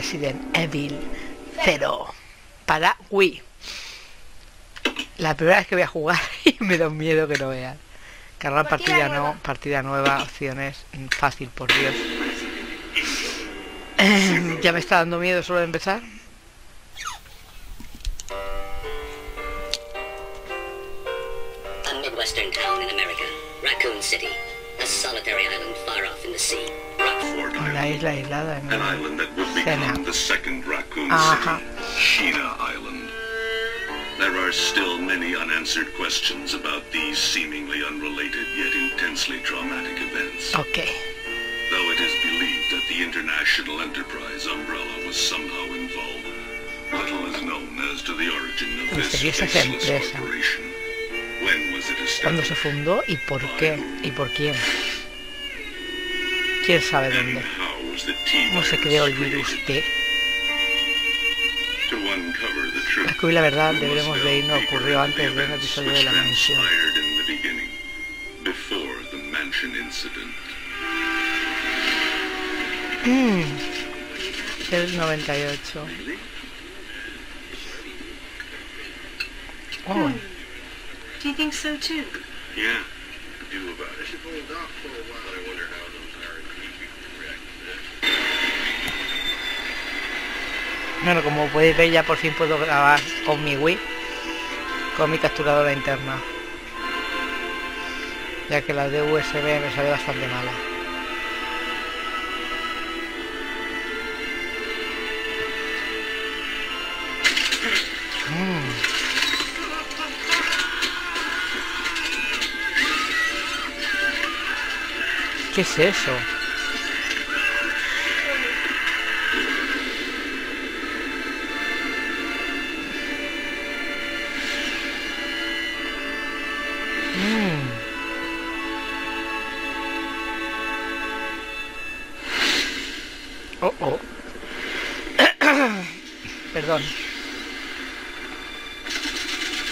Resident Evil 0 para Wii. La primera vez que voy a jugar y me da un miedo que no vean. Cargar partida, no, partida nueva, opciones, mm, fácil, por Dios. Eh, ya me está dando miedo solo de empezar. A midwestern town in America, Raccoon City, a solitary island far off in the sea. La isla aislada en an island that would become the second Raccoon Uh-huh. City, Sheena Island. There are still many unanswered questions about these seemingly unrelated yet intensely traumatic events. Ok. Though it is believed that the International Enterprise umbrella was somehow involved, little is known as to the origin of this faceless empresa. corporation. When was it ¿Cuándo se established? fundó y por qué? ¿Y por quién? ¿Quién sabe dónde? ¿Cómo se creó el virus? T? Truth, Descubrir la verdad, deberemos de irnos ocurrió antes de un episodio de la mansión. incident. El 98. Oh, Do you think so too? Yeah, I do about it. Should hold off for a while. I wonder how those R&D people react to this. Bueno, como podéis ver ya por fin puedo grabar con mi Wii, con mi capturadora interna. Ya que la de USB me sale bastante mala. Mm. ¿Qué es eso?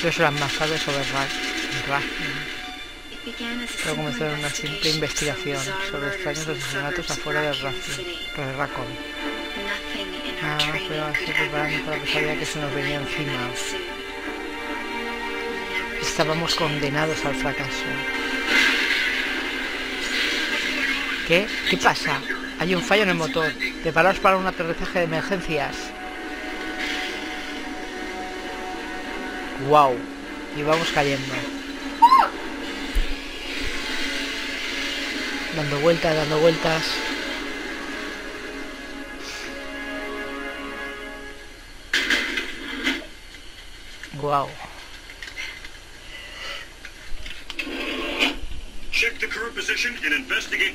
Tres horas más tarde sobre Ra- Ra- It began as a Pero comenzó una simple investigación sobre extraños asesinatos afuera de City. de in our Ah, training pero estoy preparando para have pesadilla que se nos venía encima. Estábamos condenados al fracaso. ¿Qué? ¿Qué pasa? Hay un fallo en el motor. Preparaos para un aterrizaje de emergencias. Wow. Y vamos cayendo. Dando vueltas, dando vueltas. Wow.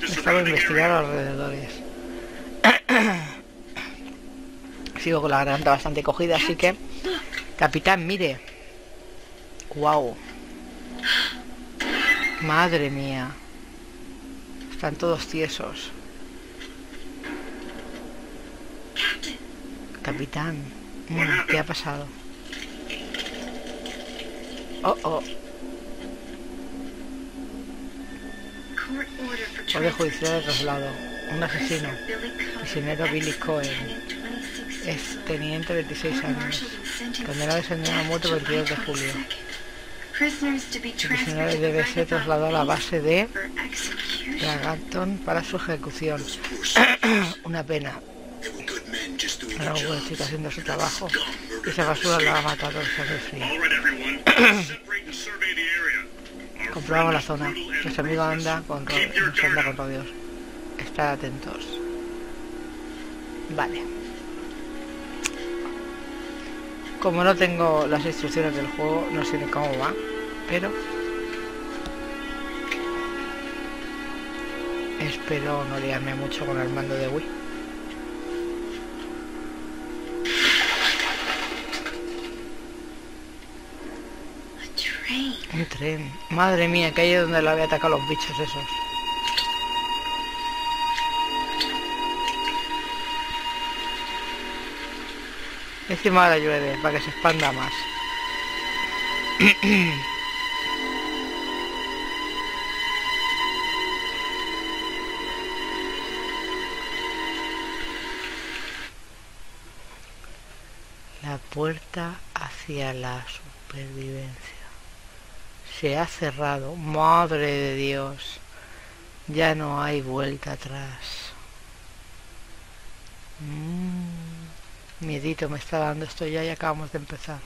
Estaba investigando alrededores. Sigo con la garganta bastante cogida, así que... Capitán, mire. Wow. Madre mía. Están todos tiesos. Capitán. ¿Qué ha pasado? Oh, oh. Orden judicial de traslado. Un asesino. Prisionero Billy Cohen. Lieutenant 26 Es teniente 26 años. Condenado y sentenciado a muerte el 22 de julio. El prisionero debe ser trasladado a la base de for execution. Dragaton para su ejecución. Una pena. Ahora Hugo está haciendo su trabajo y esa basura la ha matado el sangre frío. All right, everyone. Separate and survey the area. Our Comprobamos la zona. Nuestro amigo anda con, ro- Keep your nos anda con rodeos. Estad atentos. Vale. Como no tengo las instrucciones del juego, no sé ni cómo va, pero espero no liarme mucho con el mando de Wii. Un tren. Madre mía, que ahí es donde lo había atacado los bichos esos. Encima ahora llueve, para que se expanda más. puerta hacia la supervivencia. Se ha cerrado. Madre de Dios. Ya no hay vuelta atrás. Mm, miedito me está dando esto ya y acabamos de empezar.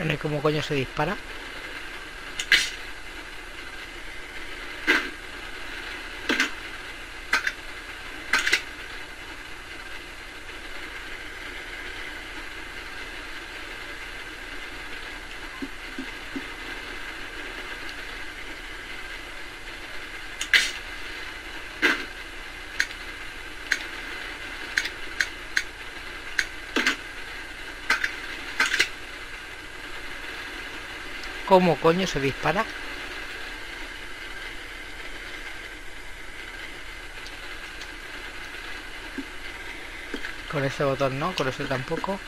Bueno, ¿y cómo coño se dispara? ¿Cómo coño se dispara? Con ese botón no, con ese tampoco.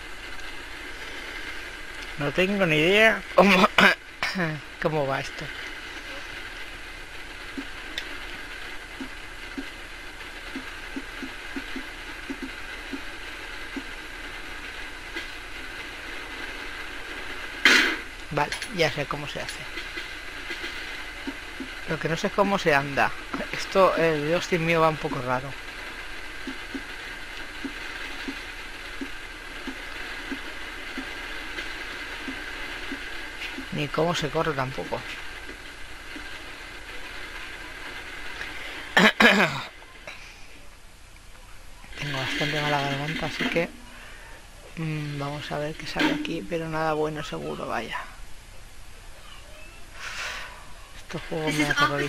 No tengo ni idea cómo, cómo va esto. Vale, ya sé cómo se hace. Lo que no sé cómo se anda. Esto, el Justin mío va un poco raro. Ni cómo se corre tampoco. Tengo bastante mala garganta, así que mm, vamos a ver qué sale aquí, pero nada bueno seguro, vaya. Este juego This me is Officer aterrorifica. Chambers from Stars Bravo team. Pero me Please da total.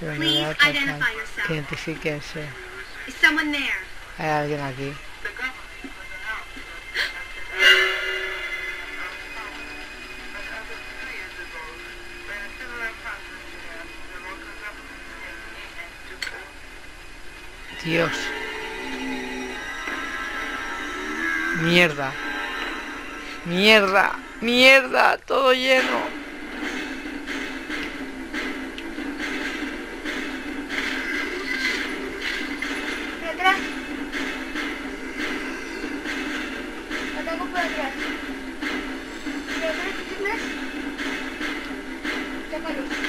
identify yourself. Identifíquense. Hay alguien aquí. Dios. Mierda. Mierda. Mierda. Todo lleno. Por atrás. Ataco por atrás. Por atrás, por atrás. Atácalo.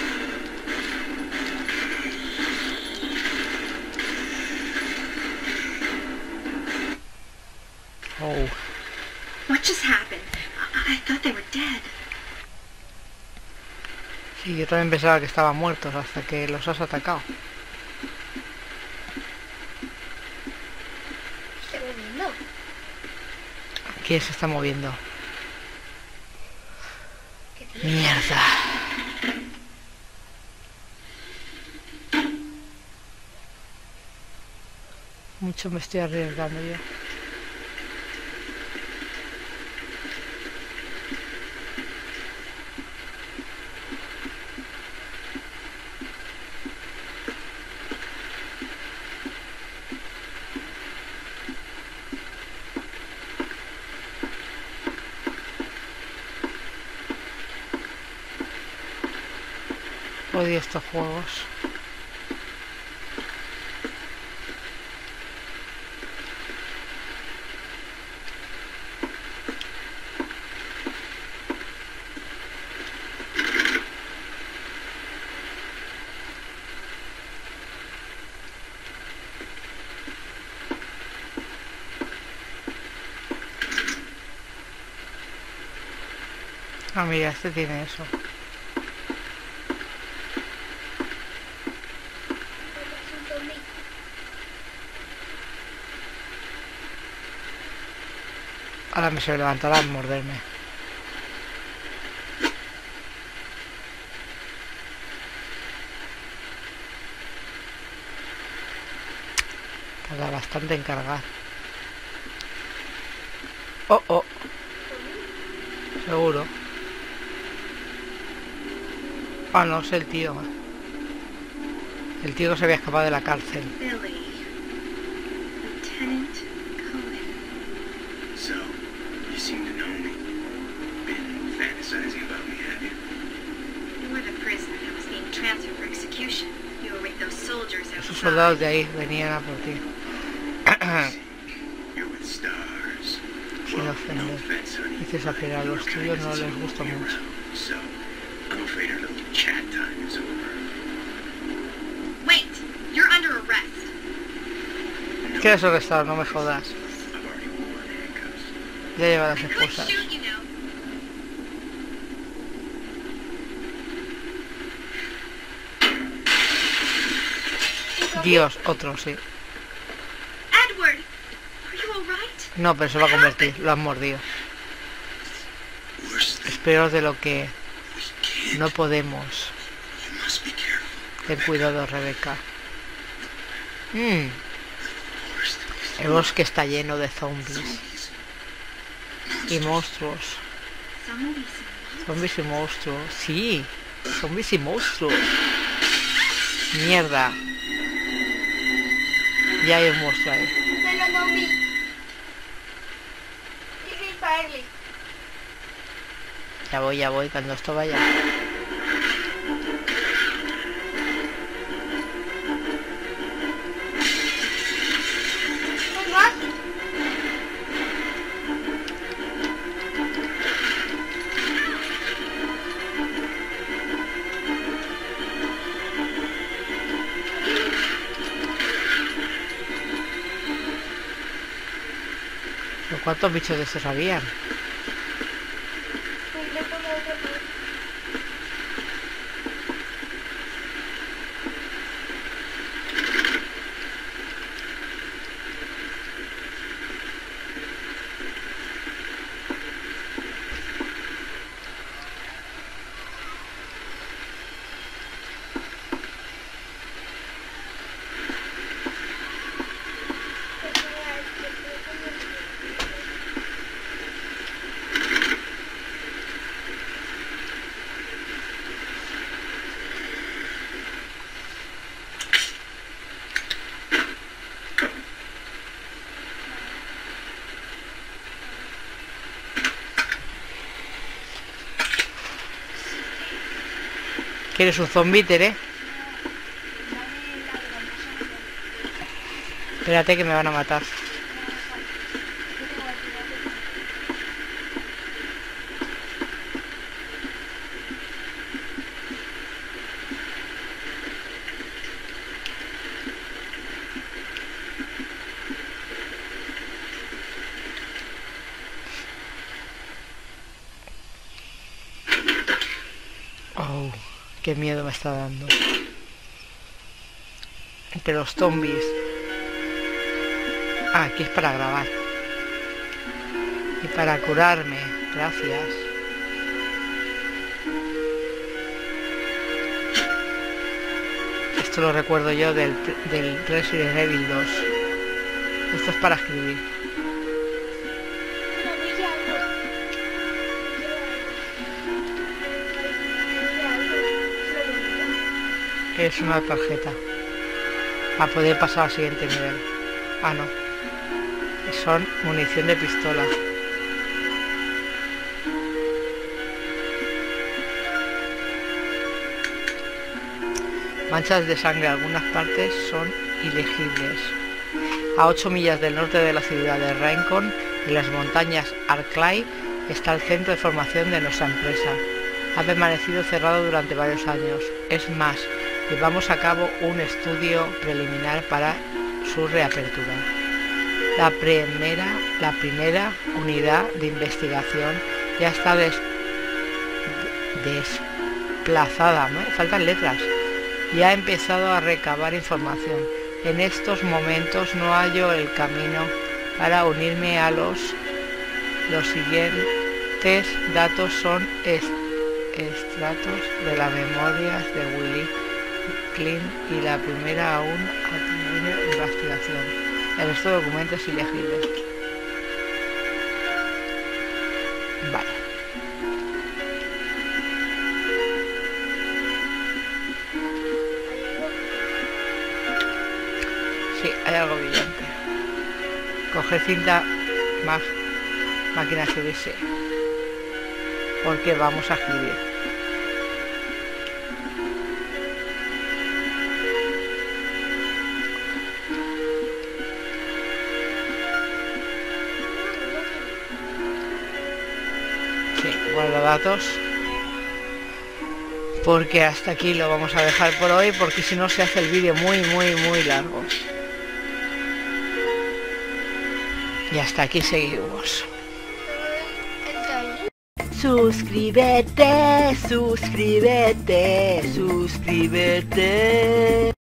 Oh. What just happened? I, I thought they were dead. Sí, yo también pensaba que estaban muertos hasta que los has atacado. Se moviendo. ¿Quién se está moviendo? Mierda. Mucho me estoy arriesgando yo. Estos juegos. Ah, mira, este tiene eso. Ahora me se levantará a morderme. Tarda bastante en cargar. Oh, oh. Seguro. Ah, no, es el tío. El tío se había escapado de la cárcel. Billy. Lieutenant Cohen. So, you seem to know me. Been fantasizing about me, have you? You were the prisoner that was being transferred for execution. You were with those soldiers Esos soldados de ahí venían a por ti. You're with stars. Sin ofender. a los tuyos no les gusta mucho. So, I'm afraid our little chat time is over. Wait! You're under arrest. ¿Quieres arrestar? No me jodas. Ya lleva las esposas. Dios, otro, sí. No, pero se va a convertir. Lo han mordido. Es peor de lo que no podemos. Ten cuidado, Rebeca. Mm, el bosque está lleno de zombies. Y monstruos. Zombies. Y monstruos. Sí, zombies y monstruos. Mierda. Ya hay un monstruo ahí. Pero no vi. Ya voy, ya voy, cuando esto vaya. ¿Cuántos bichos de estos habían? ¿Quieres un zombiter, eh? Espérate que me van a matar. Oh, qué miedo me está dando. Entre los zombies. Ah, aquí es para grabar. Y para curarme. Gracias. Esto lo recuerdo yo del, del Resident Evil 2. Esto es para escribir. Es una tarjeta. Para poder pasar al siguiente nivel. Ah, no. Son munición de pistola. Manchas de sangre en algunas partes son ilegibles. A 8 millas del norte de la ciudad de Rincon, en las montañas Arclay, está el centro de formación de nuestra empresa. Ha permanecido cerrado durante varios años. Es más, llevamos a cabo un estudio preliminar para su reapertura. La primera, la primera unidad de investigación ya está des- desplazada, faltan letras, y ha empezado a recabar información. En estos momentos no hallo el camino para unirme a los... Los siguientes datos son estratos de la memoria de Willy Y la primera aún atribuye investigación. El resto de documentos ilegibles. Vale. Sí, hay algo brillante. Coger cinta más máquina CBS. Porque vamos a escribir. Datos. Porque hasta aquí lo vamos a dejar por hoy, porque si no se hace el vídeo muy, muy, muy largo. Y hasta aquí seguimos. Suscríbete, suscríbete, suscríbete.